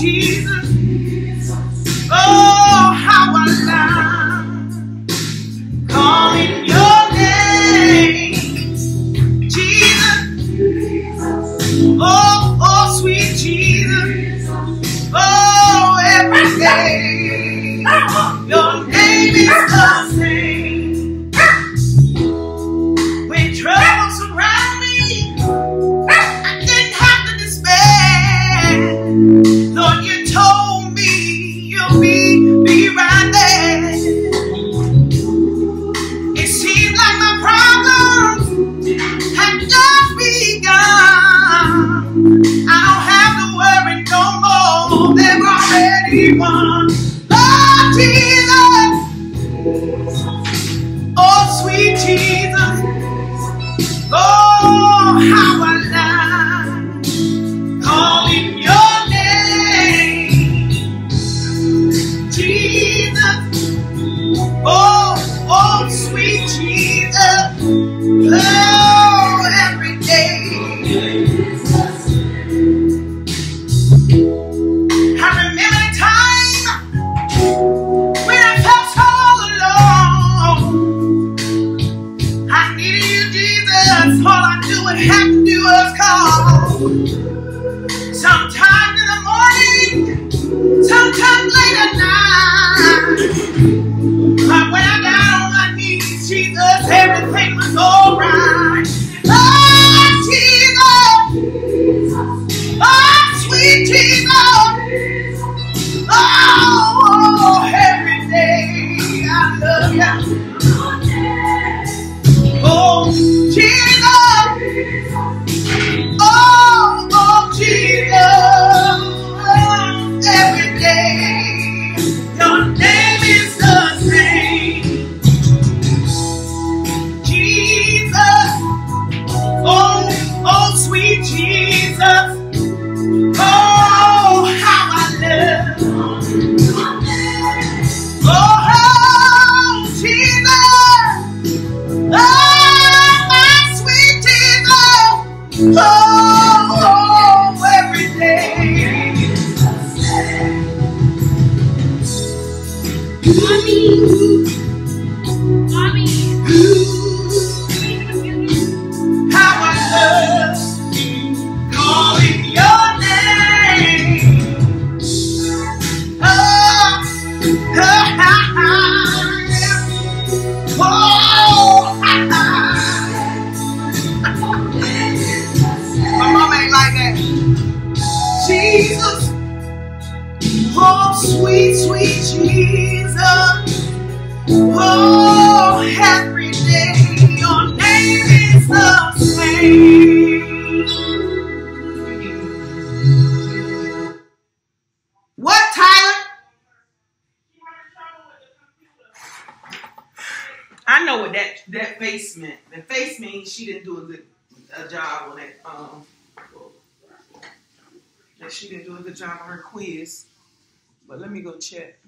Jesus. anyone. Lord Jesus. happy. 情 Oh, I know what that that face meant. The face means she didn't do a good a job on it. Um, that she didn't do a good job on her quiz. But let me go check.